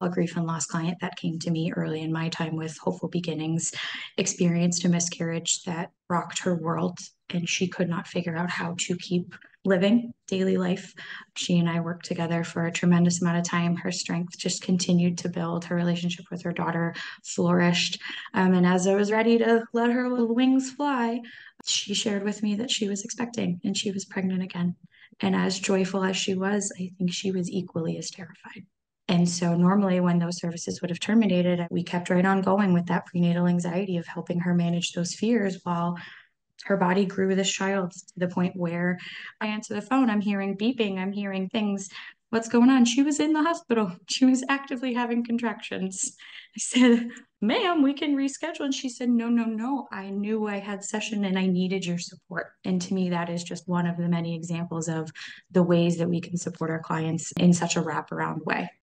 a grief and loss client that came to me early in my time with Hopeful Beginnings experienced a miscarriage that rocked her world, and she could not figure out how to keep living daily life. She and I worked together for a tremendous amount of time. Her strength just continued to build. Her relationship with her daughter flourished. Um, and as I was ready to let her little wings fly, she shared with me that she was expecting and she was pregnant again. And as joyful as she was, I think she was equally as terrified. And so, normally, when those services would have terminated, we kept right on going with that prenatal anxiety of helping her manage those fears while her body grew this child to the point where I answer the phone, I'm hearing beeping, I'm hearing things. What's going on? She was in the hospital. She was actively having contractions. I said, ma'am, we can reschedule. And she said, no, no, no. I knew I had session and I needed your support. And to me, that is just one of the many examples of the ways that we can support our clients in such a wraparound way.